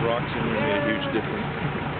rocks and it made a huge difference.